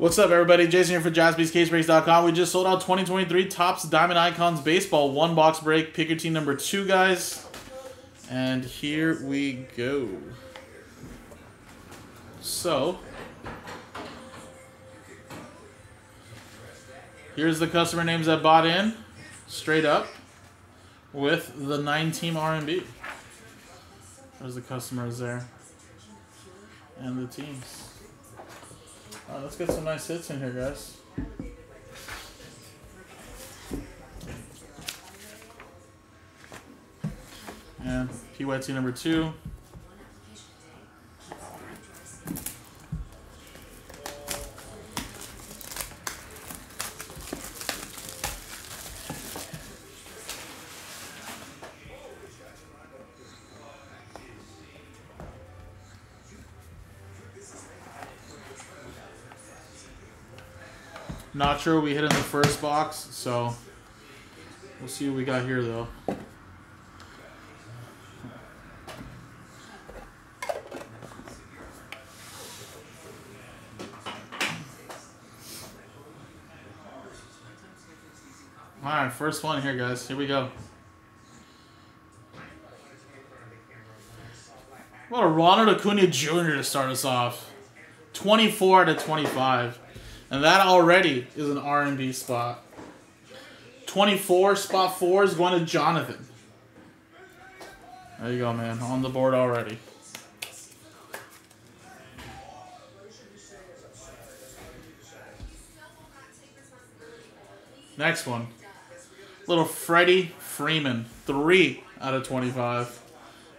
What's up, everybody? Jason here for jaspyscasebreaks.com. We just sold out 2023 Topps Diamond Icons Baseball one box break. Pick your team number two, guys. And here we go. So, here's the customer names that bought in, straight up, with the nine-team R&B. There's the customers there. And the teams. Alright, let's get some nice hits in here, guys. And PYT number two. Not sure we hit in the first box, so we'll see what we got here though. Alright, first one here, guys. Here we go. What a Ronald Acuna Jr. to start us off. 24 to 25. And that already is an R&B spot. 24, spot 4 is going to Jonathan. There you go, man. On the board already. Next one. Little Freddie Freeman. 3 out of 25.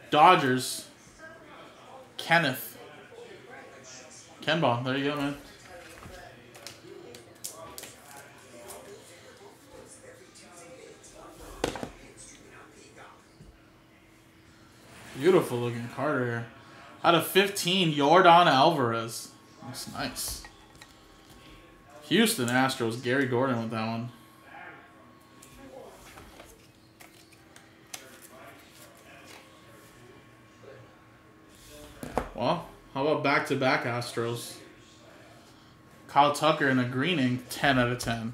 Dodgers. Kenneth. Kenball. There you go, man. Beautiful looking Carter here. Out of 15, Yordan Alvarez. Looks nice. Houston Astros, Gary Gordon with that one. Well, how about back-to-back -back Astros? Kyle Tucker in a greening, 10 out of 10.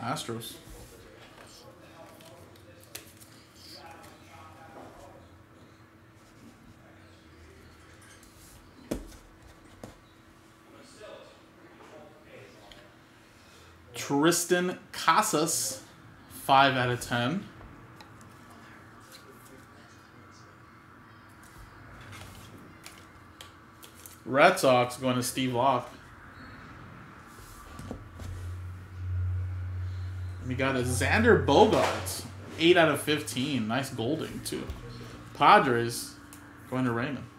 Astros. Triston Casas, 5 out of 10. Red Sox going to Steve Locke. We got a Xander Bogaerts, 8 out of 15. Nice golding, too. Padres going to Raymond.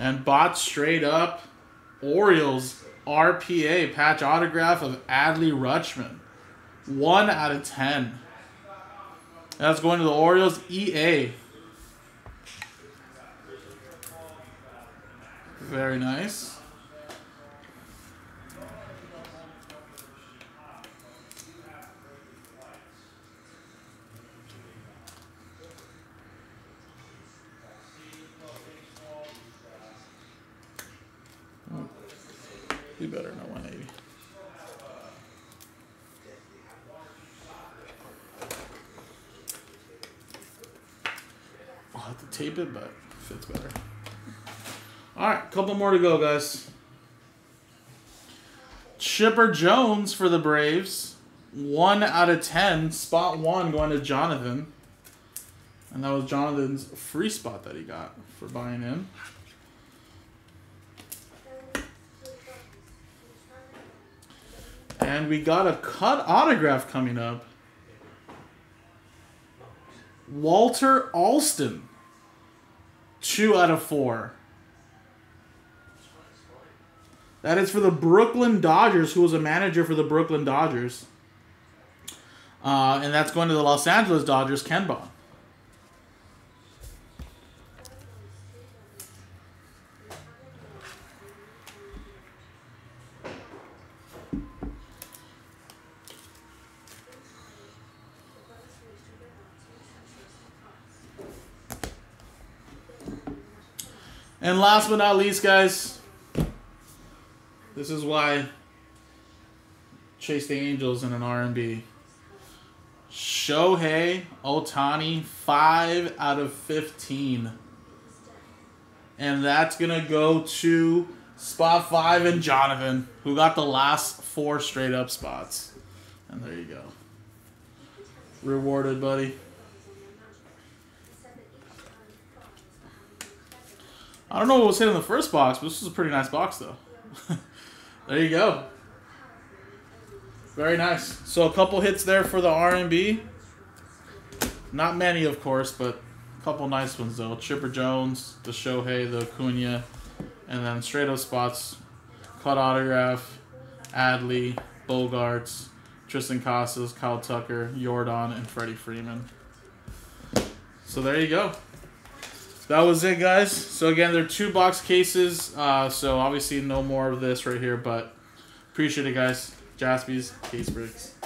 And bought straight up Orioles RPA patch autograph of Adley Rutschman. 1 out of 10. That's going to the Orioles EA. Very nice. Better than a 180. I'll have to tape it, but fits better. Alright, couple more to go, guys. Chipper Jones for the Braves. 1 out of 10. Spot 1 going to Jonathan. And that was Jonathan's free spot that he got for buying in. And we got a cut autograph coming up. Walter Alston. Two out of four. That is for the Brooklyn Dodgers, who was a manager for the Brooklyn Dodgers. Uh, and that's going to the Los Angeles Dodgers, Ken Bond. And last but not least, guys, this is why Chase the Angels in an R&B. Shohei Ohtani, 5 out of 15. And that's going to go to spot 5 and Jonathan, who got the last four straight up spots. And there you go. Rewarded, buddy. I don't know what was hit in the first box, but this was a pretty nice box, though. there you go. Very nice. So a couple hits there for the R&B. Not many, of course, but a couple nice ones, though. Chipper Jones, the Shohei, the Acuna, and then straight up spots. Cut autograph, Adley, Bogaerts, Triston Casas, Kyle Tucker, Jordan, and Freddie Freeman. So there you go that was it, guys. So again, they're two box cases. Uh, so obviously no more of this right here, but appreciate it, guys. JaspysCaseBreaks.com.